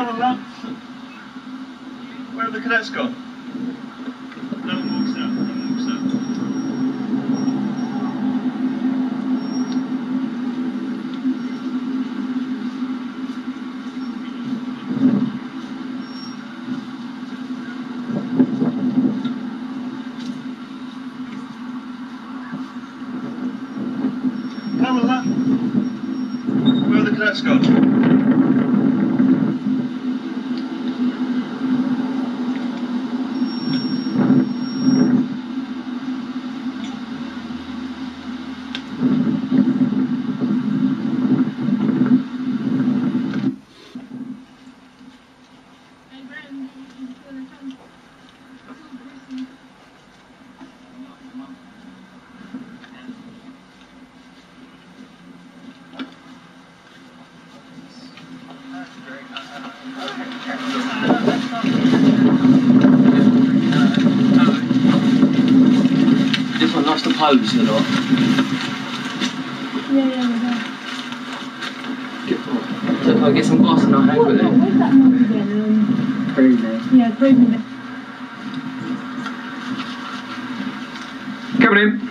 Come on, lads. Where have the cadets gone? No one walks out. No one walks out. Where have the cadets gone? This one likes to pose a lot. Yeah, yeah, yeah. So if I get some glass and I'll hang with it. what's that noise again? Um, Crazy. yeah, crazy. Coming in.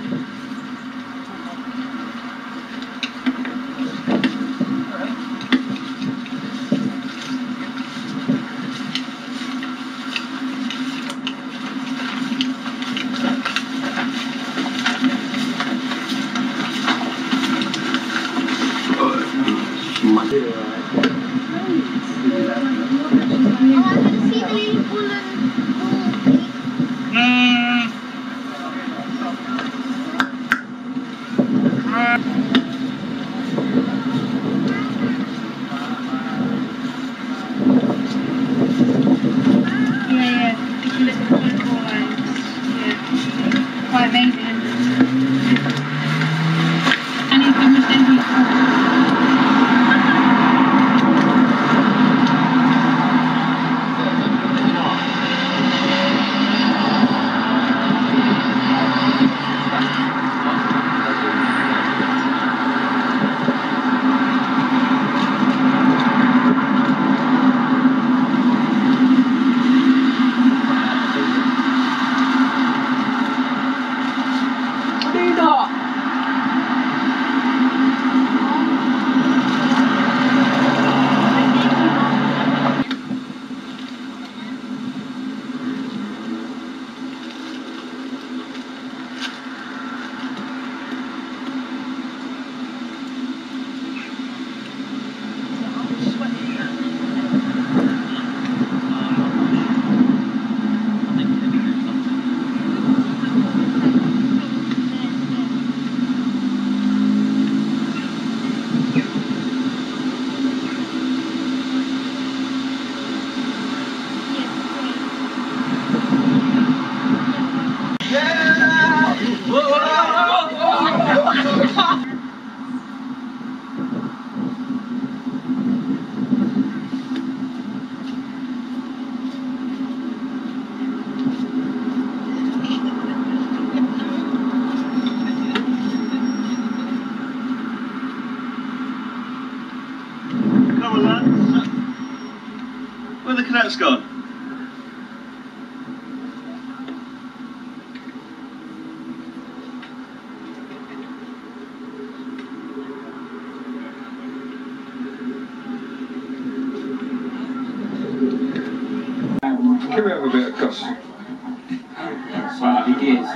We have a bit of cuss? Right, he is.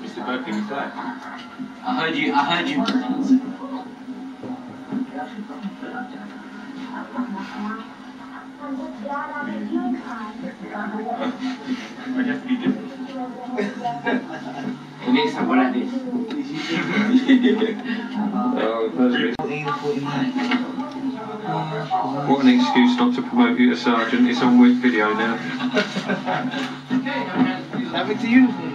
Mr. Burping flag. I heard you. I heard you. I have to be different. The next time, we're like this. Oh, first bit. What an excuse not to promote you to sergeant. It's on with video now. Have it to you.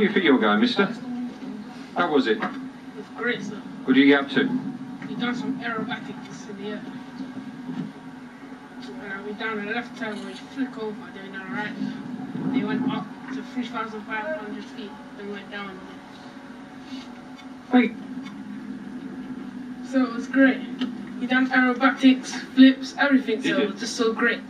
Do you think you're going, mister? How was it? It's great, sir. What did you get up to? We done some aerobatics in the air. And uh, we down the left turn, we flick over, then on the right turn. They went up to 3,500 feet, then went down again. Hey, So it was great. We done aerobatics, flips, everything, so it was just so great.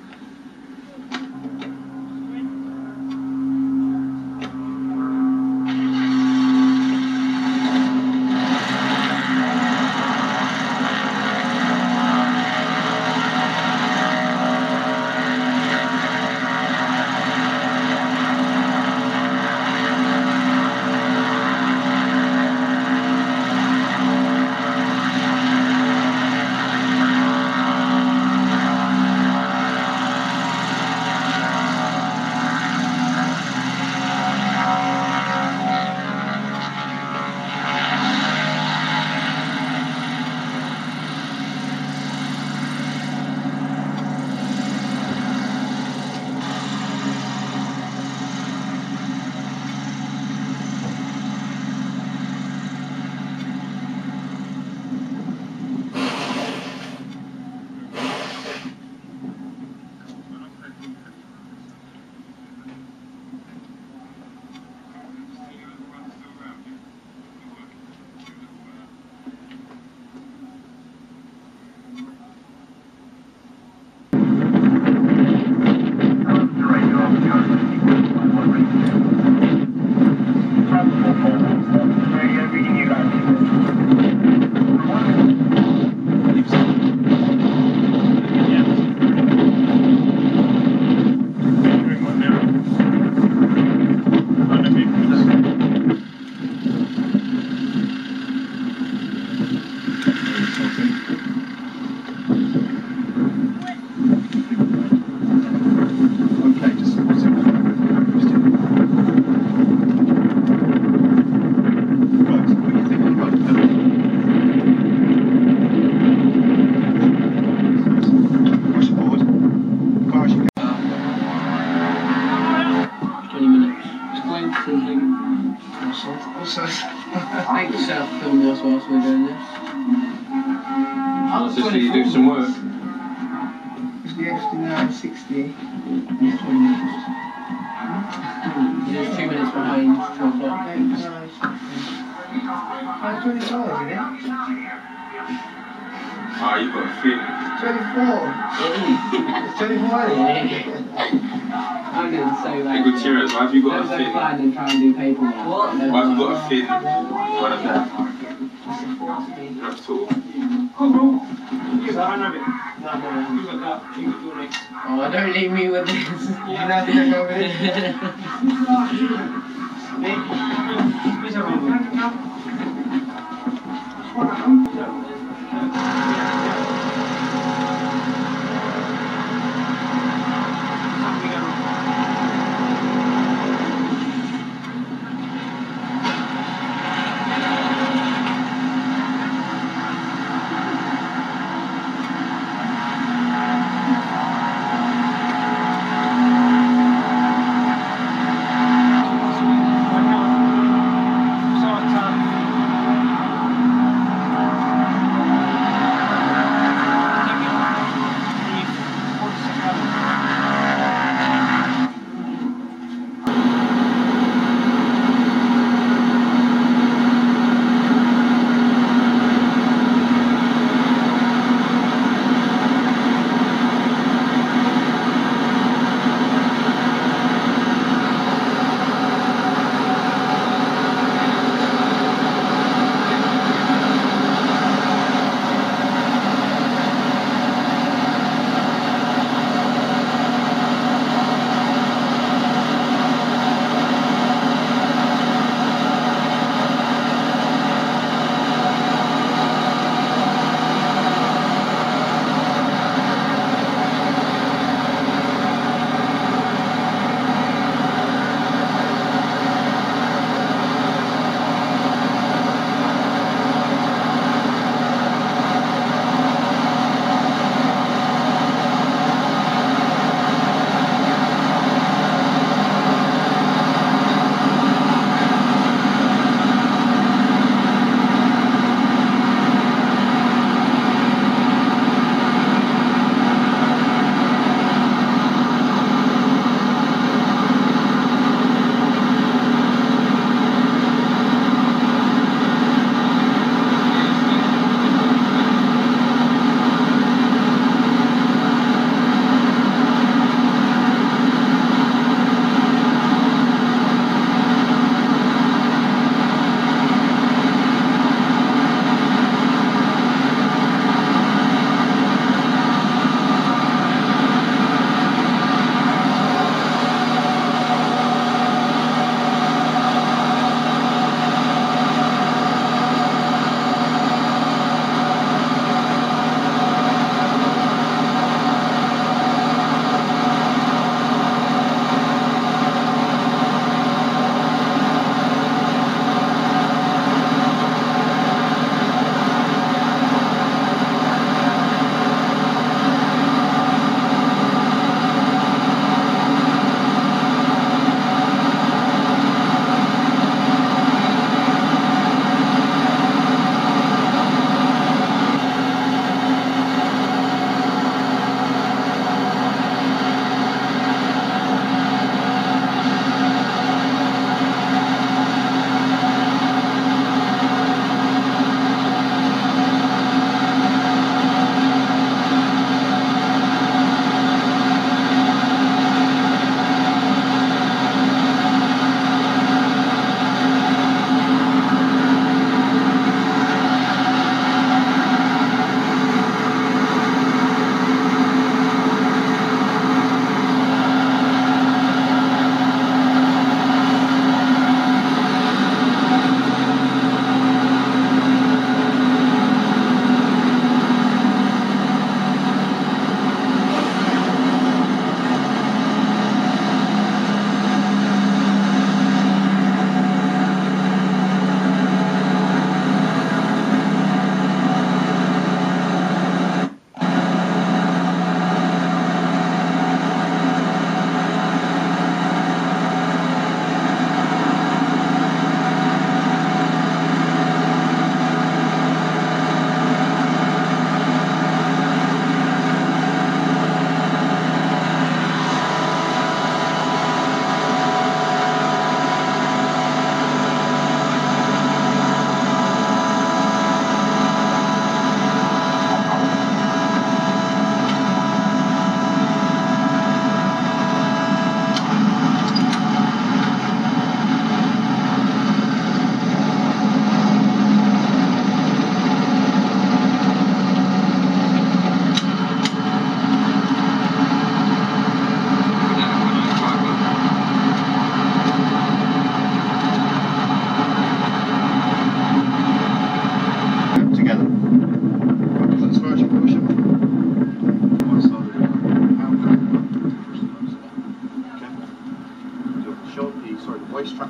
Feeling. 24. It's 24, isn't? I'm going to say that. Gutierrez, why have you got Don't a go feeling? flying and try and do paperwork. What? Why have you got a feeling? What of that? Not at all. Oh, don't leave me with this. You have to go over it. Start time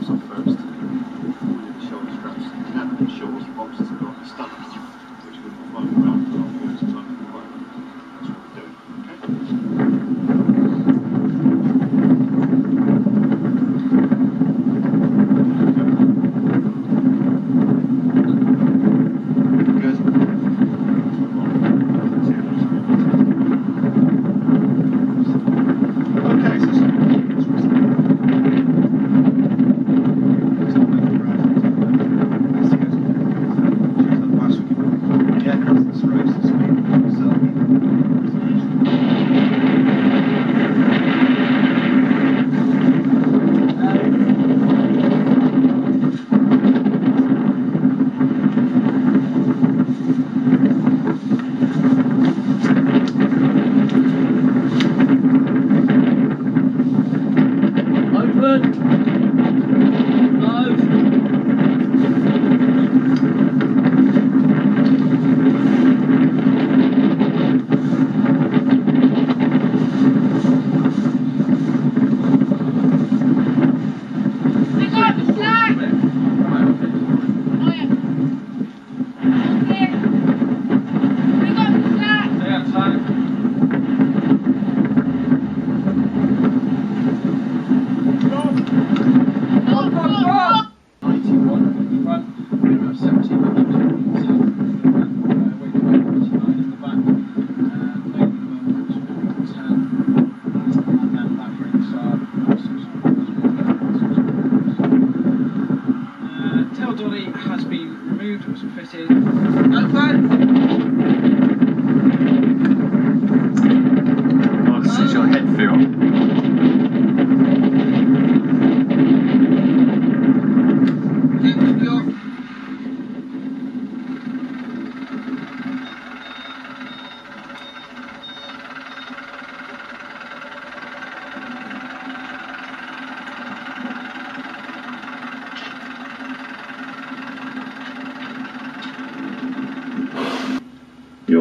straps on first. Shoulder straps, cannons, shoulders, boxes, and all the stuff, which we be find around.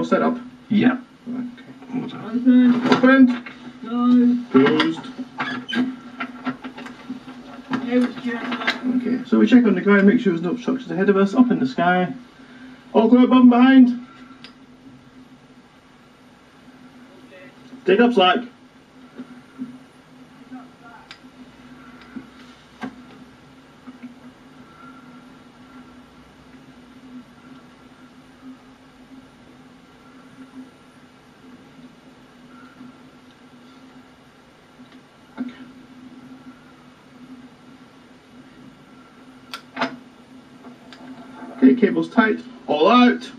Set up. Yeah. Open. Opened. No. Closed. Here was Jack. Okay, so we check on the ground, make sure there's no obstructions ahead of us, up in the sky. All clear above and behind. Take up slack. Cable's tight. All out.